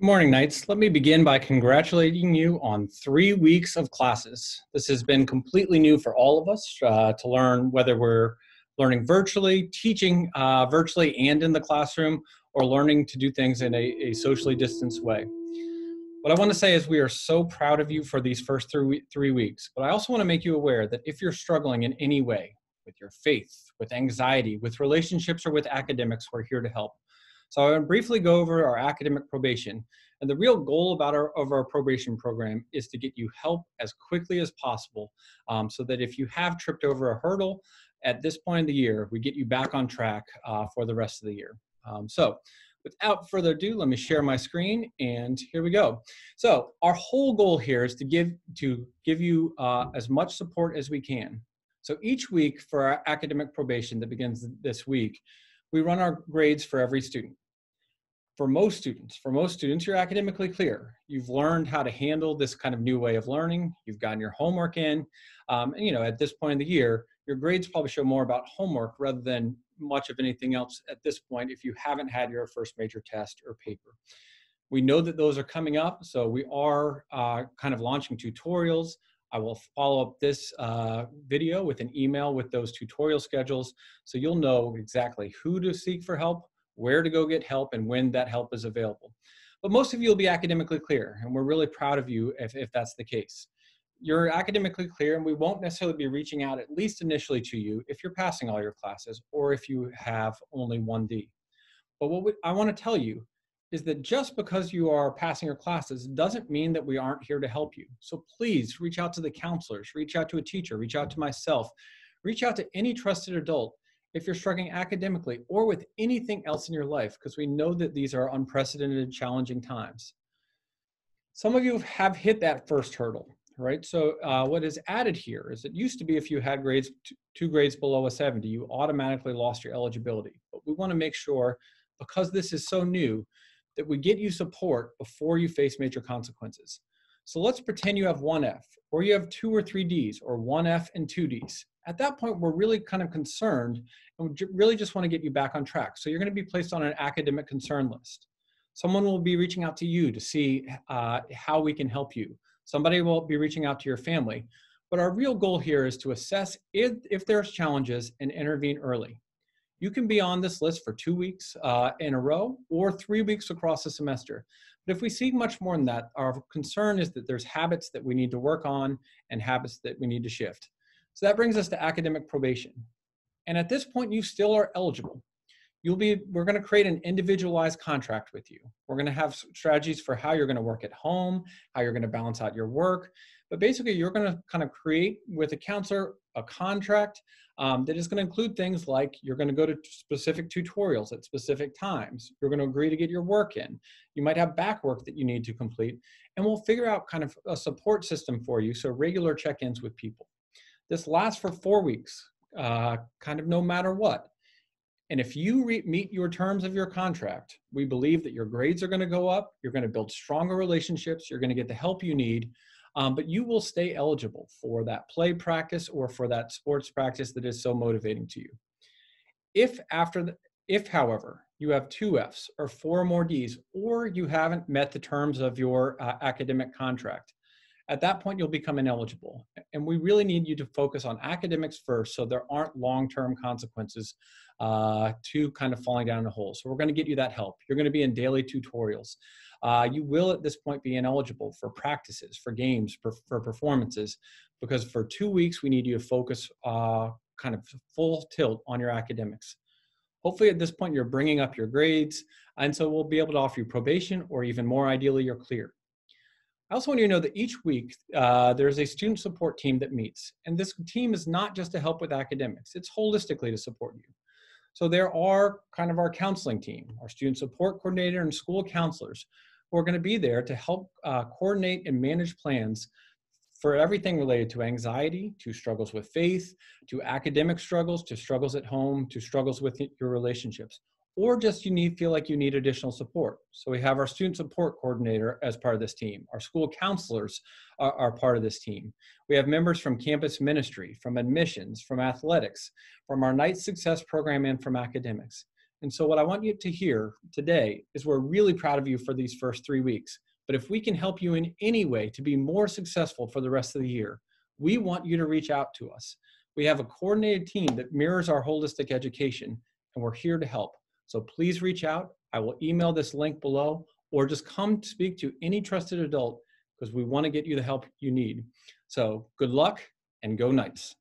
Good morning, Knights. Let me begin by congratulating you on three weeks of classes. This has been completely new for all of us uh, to learn whether we're learning virtually, teaching uh, virtually and in the classroom, or learning to do things in a, a, socially distanced way. What I want to say is we are so proud of you for these first three, three weeks, but I also want to make you aware that if you're struggling in any way with your faith, with anxiety, with relationships, or with academics, we're here to help. So going to briefly go over our academic probation. And the real goal about our, of our probation program is to get you help as quickly as possible um, so that if you have tripped over a hurdle at this point in the year, we get you back on track uh, for the rest of the year. Um, so without further ado, let me share my screen and here we go. So our whole goal here is to give, to give you uh, as much support as we can. So each week for our academic probation that begins this week, we run our grades for every student for most students, for most students, you're academically clear. You've learned how to handle this kind of new way of learning. You've gotten your homework in. Um, and, you know, at this point in the year, your grades probably show more about homework rather than much of anything else at this point if you haven't had your first major test or paper. We know that those are coming up, so we are uh, kind of launching tutorials. I will follow up this uh, video with an email with those tutorial schedules so you'll know exactly who to seek for help, where to go get help, and when that help is available. But most of you will be academically clear, and we're really proud of you if, if that's the case. You're academically clear, and we won't necessarily be reaching out, at least initially, to you if you're passing all your classes or if you have only 1D. But what we, I want to tell you is that just because you are passing your classes doesn't mean that we aren't here to help you. So please reach out to the counselors, reach out to a teacher, reach out to myself, reach out to any trusted adult if you're struggling academically or with anything else in your life, because we know that these are unprecedented, challenging times. Some of you have hit that first hurdle, right? So uh, what is added here is it used to be if you had grades two grades below a 70, you automatically lost your eligibility. But we want to make sure, because this is so new, that we get you support before you face major consequences. So let's pretend you have one F, or you have two or three Ds, or one F and two Ds at that point, we're really kind of concerned and we really just want to get you back on track. So you're going to be placed on an academic concern list. Someone will be reaching out to you to see uh, how we can help you. Somebody will be reaching out to your family. But our real goal here is to assess if, if there's challenges and intervene early. You can be on this list for two weeks uh, in a row or three weeks across the semester. But if we see much more than that, our concern is that there's habits that we need to work on and habits that we need to shift. So that brings us to academic probation. And at this point, you still are eligible. You'll be, we're going to create an individualized contract with you. We're going to have strategies for how you're going to work at home, how you're going to balance out your work. But basically, you're going to kind of create with a counselor a contract um, that is going to include things like you're going to go to specific tutorials at specific times. You're going to agree to get your work in. You might have back work that you need to complete. And we'll figure out kind of a support system for you. So regular check-ins with people. This lasts for four weeks, uh, kind of no matter what. And if you re- meet your terms of your contract, we believe that your grades are going to go up, you're going to build stronger relationships, you're going to get the help you need, um, but you will stay eligible for that play practice or for that sports practice that is so motivating to you. If after the, if however you have two Fs or four more Ds, or you haven't met the terms of your uh, academic contract, at that point you'll become ineligible. And we really need you to focus on academics first so there aren't long-term consequences uh, to kind of falling down a hole. So we're gonna get you that help. You're gonna be in daily tutorials. Uh, you will at this point be ineligible for practices, for games, for, for performances, because for two weeks we need you to focus uh, kind of full tilt on your academics. Hopefully at this point you're bringing up your grades, and so we'll be able to offer you probation or even more ideally you're clear. I also want you to know that each week uh, there's a student support team that meets. And this team is not just to help with academics, it's holistically to support you. So there are kind of our counseling team, our student support coordinator and school counselors who are going to be there to help uh, coordinate and manage plans for everything related to anxiety, to struggles with faith, to academic struggles, to struggles at home, to struggles with your relationships or just you need feel like you need additional support. So we have our student support coordinator as part of this team. Our school counselors are, are, part of this team. We have members from campus ministry, from admissions, from athletics, from our Knight success program, and from academics. And so, what I want you to hear today is we're really proud of you for these first three weeks. But if we can help you in any way to be more successful for the rest of the year, we want you to reach out to us. We have a coordinated team that mirrors our holistic education, and we're here to help. So please reach out. I will email this link below, or just come speak to any trusted adult because we want to get you the help you need. So good luck and go Knights.